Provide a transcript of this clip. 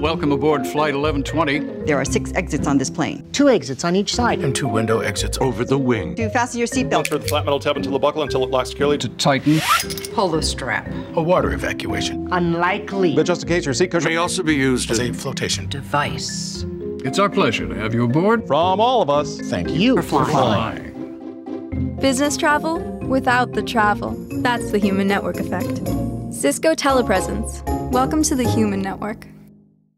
Welcome aboard Flight 1120. There are six exits on this plane. Two exits on each side. And two window exits over the wing. To fasten your seatbelt. Transfer the flat metal tab until the buckle until it locks securely. To tighten. Pull the strap. A water evacuation. Unlikely. But just in case your seat cushion may also be used as a flotation device. It's our pleasure to have you aboard. From all of us, thank you for flying. For flying. Business travel without the travel. That's the human network effect. Cisco Telepresence. Welcome to the Human Network.